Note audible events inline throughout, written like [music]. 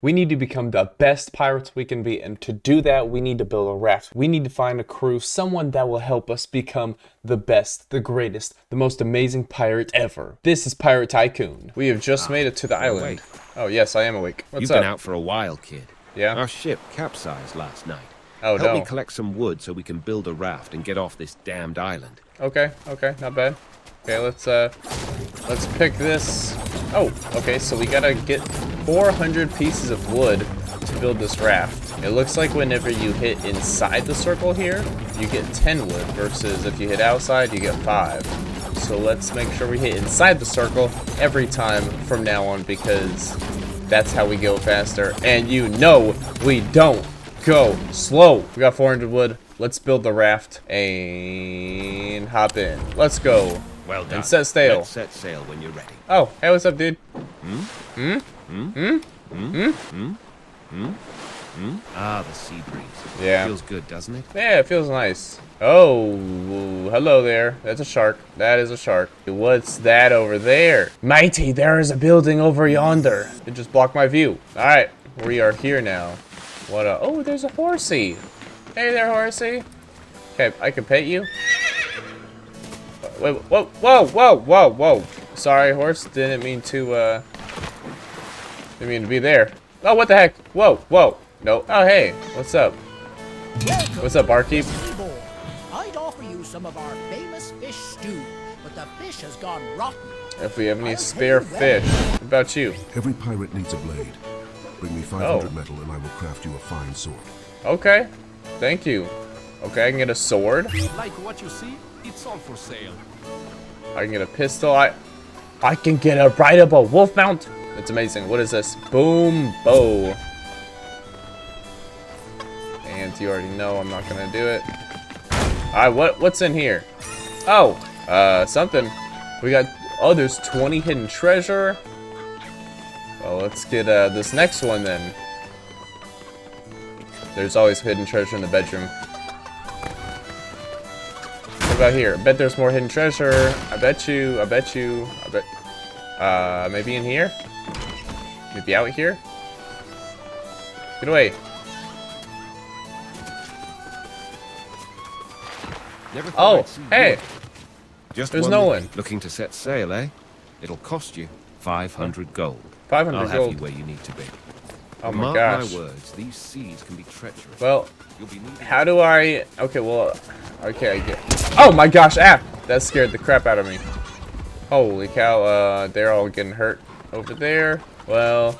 We need to become the best pirates we can be, and to do that, we need to build a raft. We need to find a crew, someone that will help us become the best, the greatest, the most amazing pirate ever. This is Pirate Tycoon. We have just made it to the island. awake. Oh, yes, I am awake. What's You've up? been out for a while, kid. Yeah? Our ship capsized last night. Oh, no. Help no. me collect some wood so we can build a raft and get off this damned island. Okay, okay, not bad. Okay, let's uh let's pick this. Oh, okay, so we gotta get 400 pieces of wood to build this raft. It looks like whenever you hit inside the circle here, you get 10 wood versus if you hit outside, you get 5. So let's make sure we hit inside the circle every time from now on because that's how we go faster. And you know we don't go slow. We got 400 wood. Let's build the raft and hop in. Let's go. Well done. And set sail. Let's set sail when you're ready. Oh, hey, what's up, dude? Hmm? Hmm? Ah, the sea breeze. Yeah. Feels good, doesn't it? Yeah, it feels nice. Oh, hello there. That's a shark. That is a shark. What's that over there? Mighty, there is a building over yonder. It just blocked my view. All right, we are here now. What a, oh, there's a horsey. Hey there, horsey. Okay, I can pet you. Wait, whoa, whoa, whoa, whoa, whoa. Sorry, horse. Didn't mean to, uh, didn't mean to be there. Oh, what the heck? Whoa, whoa. No. Oh, hey. What's up? What's up, barkeep? I'd offer you some of our famous fish stew, but the fish has gone rotten. If we have any I'll spare fish. what. What about you? Every pirate needs a blade. Bring me 500 metal and I will craft you a fine sword. Okay. Thank you. Okay, I can get a sword. Like what you see, it's all for sale. I can get a pistol. I I can get a rideable wolf mount. That's amazing. What is this? Boom bow. And you already know I'm not gonna do it. Alright, what what's in here? Oh, uh something. We got oh there's 20 hidden treasure. Well let's get uh this next one then. There's always hidden treasure in the bedroom. What about here? I bet there's more hidden treasure. I bet you, I bet you, I bet, uh, maybe in here? Maybe out here? Get away. Never Oh, hey. Just There's no one. Looking to set sail, eh? It'll cost you 500 gold. 500 I'll have gold. you where you need to be. Oh my Mark gosh. my words, these seas can be treacherous. Well, how do I, okay, well, okay, I get, oh my gosh, ah! That scared the crap out of me. Holy cow, uh, they're all getting hurt over there. Well,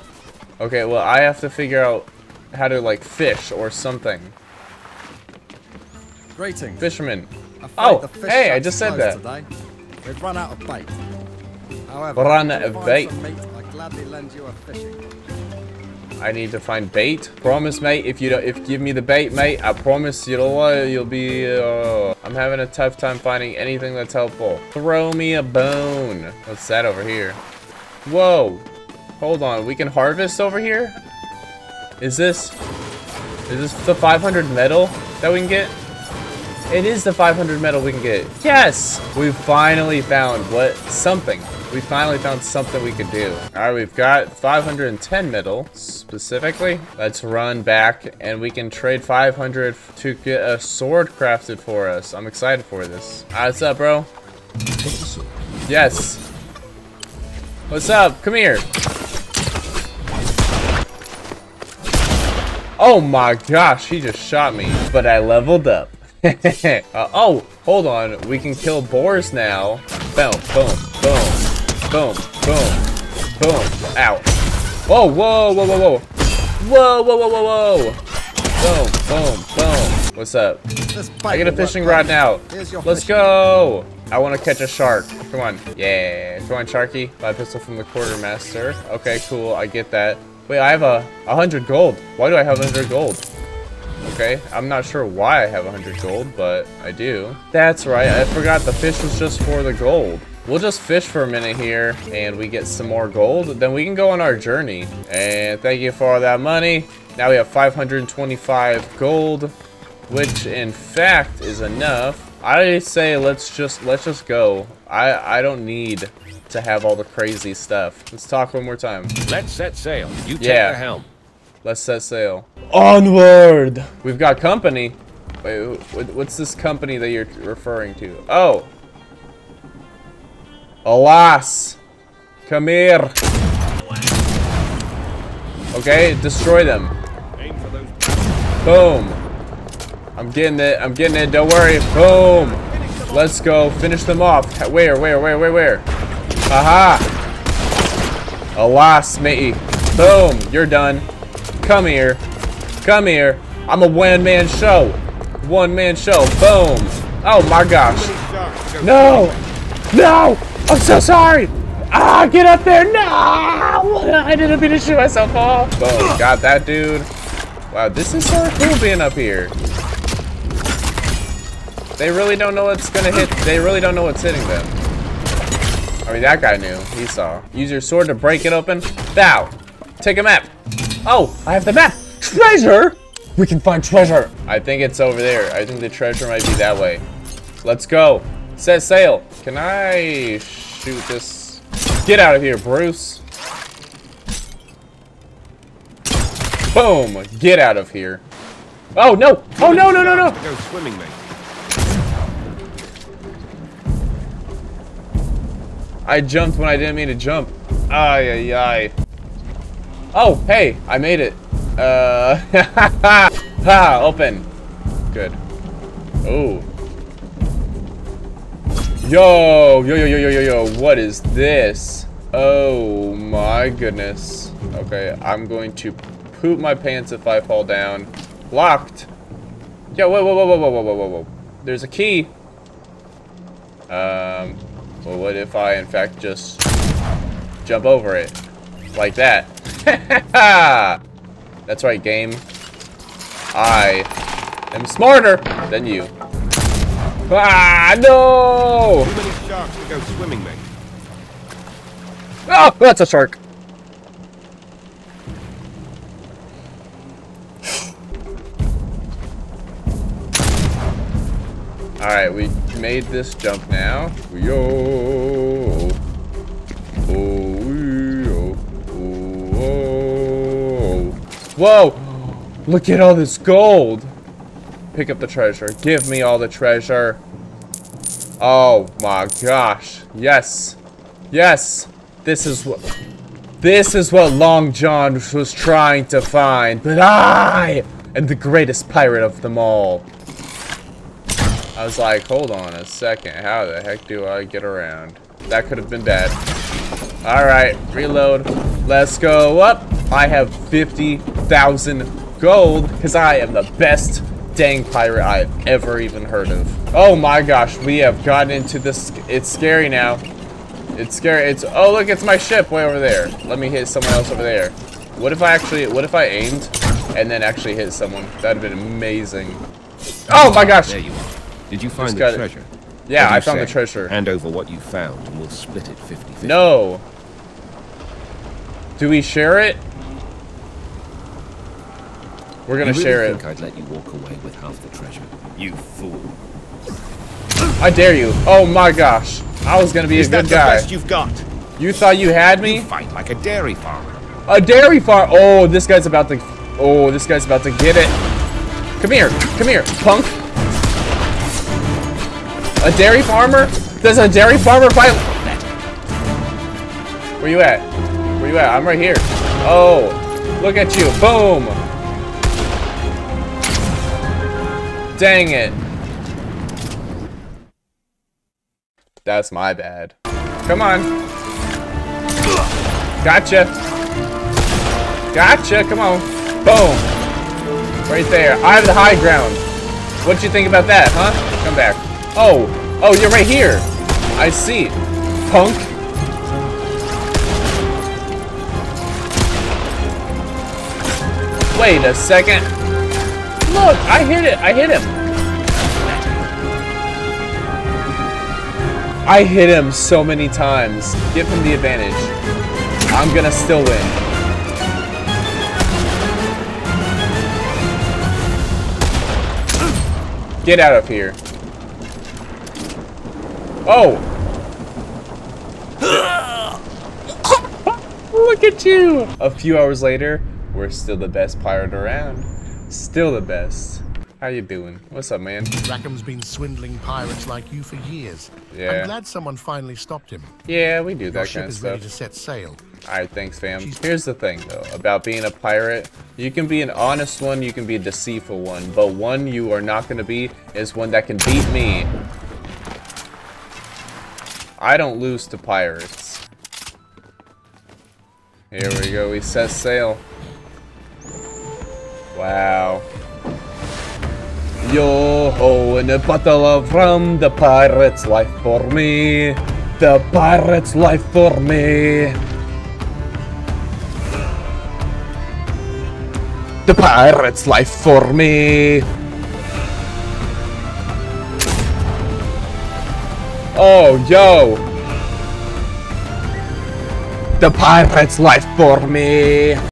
okay, well, I have to figure out how to, like, fish or something. Greetings. Fisherman. Oh, the fish hey, I just said that. Today. We've run out of bait. However, Run out of bait. meat, I'd gladly lend you a fishing. I need to find bait. Promise, mate. If you don't, if you give me the bait, mate, I promise you'll uh, you'll be. Uh, I'm having a tough time finding anything that's helpful. Throw me a bone. What's that over here? Whoa. Hold on. We can harvest over here. Is this? Is this the 500 metal that we can get? It is the 500 metal we can get. Yes! We finally found what something. We finally found something we could do. All right, we've got 510 metal specifically. Let's run back and we can trade 500 to get a sword crafted for us. I'm excited for this. All right, what's up, bro? Yes. What's up? Come here. Oh my gosh, he just shot me. But I leveled up. [laughs] uh, oh, hold on. We can kill boars now. Boom, boom, boom, boom, boom, boom. Ow. Whoa, whoa, whoa, whoa, whoa. Whoa, whoa, whoa, whoa, whoa. Boom, boom, boom. What's up? I get a fishing rod now. Here's your Let's go. I want to catch a shark. Come on. Yeah. Come on, Sharky. Buy a pistol from the quartermaster. Okay, cool. I get that. Wait, I have a, a hundred gold. Why do I have a hundred gold? Okay, I'm not sure why I have a hundred gold, but I do. That's right. I forgot the fish was just for the gold. We'll just fish for a minute here, and we get some more gold. Then we can go on our journey. And thank you for all that money. Now we have 525 gold, which in fact is enough. I say let's just let's just go. I I don't need to have all the crazy stuff. Let's talk one more time. Let's set sail. You take Yeah. the helm. Let's set sail. Onward! We've got company. Wait, what's this company that you're referring to? Oh. Alas. Come here. Okay, destroy them. Boom. I'm getting it. I'm getting it. Don't worry. Boom. Let's go. Finish them off. Where, where, where, where, where? Aha. Alas, matey. Boom. You're done. Come here. Come here. I'm a one-man show. One-man show. Boom. Oh my gosh. No! No! I'm so sorry! Ah, get up there! No! I didn't mean to shoot myself off. Boom, got that dude. Wow, this is so cool being up here. They really don't know what's gonna hit. They really don't know what's hitting them. I mean, that guy knew. He saw. Use your sword to break it open. Bow. Take a map. Oh, I have the map. Treasure! We can find treasure. I think it's over there. I think the treasure might be that way. Let's go. Set sail. Can I shoot this? Get out of here, Bruce. Boom. Get out of here. Oh, no. Oh, no, no, no, no. Go swimming, mate. I jumped when I didn't mean to jump. Ay, ay, ay. Oh, hey, I made it. Uh, [laughs] ha, open. Good. Oh. Yo, yo, yo, yo, yo, yo, yo, what is this? Oh my goodness. Okay, I'm going to poop my pants if I fall down. Locked. Yo, whoa, whoa, whoa, whoa, whoa, whoa, whoa, whoa. There's a key. Um, well, what if I, in fact, just jump over it? Like that. [laughs] That's right, game. I am smarter than you. Ah, no! Too many sharks to go swimming, mate. Oh, that's a shark. Alright, we made this jump now. Yo. Oh, yo. Oh, Whoa! Look at all this gold! Pick up the treasure. Give me all the treasure. Oh my gosh. Yes. Yes. This is what This is what Long John was trying to find. But I am the greatest pirate of them all. I was like, hold on a second. How the heck do I get around? That could have been bad. Alright, reload. Let's go up. I have 50,000 gold because I am the best dang pirate I've ever even heard of. Oh my gosh, we have gotten into this. It's scary now. It's scary. It's oh look, it's my ship way over there. Let me hit someone else over there. What if I actually? What if I aimed and then actually hit someone? That'd have been amazing. Oh my gosh! There you are. Did you find the got it. treasure? Yeah, I found the treasure. Hand over what you found, and we'll split it 50-50. No. Do we share it? We're gonna really share think it. I'd let you walk away with half the treasure? You fool. I dare you. Oh my gosh. I was gonna be Is a that good the guy. best you've got? You thought you had me? You Fight like a dairy farmer. A dairy farm. Oh, this guy's about to. Oh, this guy's about to get it. Come here. Come here, punk. A dairy farmer? Does a dairy farmer fight? Where you at? Where you at? I'm right here. Oh, look at you. Boom. Dang it. That's my bad. Come on. Gotcha. Gotcha, come on. Boom. Right there. I have the high ground. What you think about that, huh? Come back. Oh, oh, you're right here. I see. Punk. Wait a second. Look, I hit it. I hit him. I hit him so many times. Give him the advantage. I'm gonna still win. Get out of here. Oh! [laughs] Look at you! A few hours later, we're still the best pirate around. Still the best. How you doing? What's up, man? Rackham's been swindling pirates like you for years. Yeah. I'm glad someone finally stopped him. Yeah, we do Your that ship kind of is ready stuff. to set sail. Alright, thanks, fam. Here's the thing, though, about being a pirate. You can be an honest one, you can be a deceitful one, but one you are not going to be is one that can beat me. I don't lose to pirates. Here we go, we set sail. Wow. Yo ho, in a bottle of rum, the pirate's life for me. The pirate's life for me. The pirate's life for me. Oh, yo. The pirate's life for me.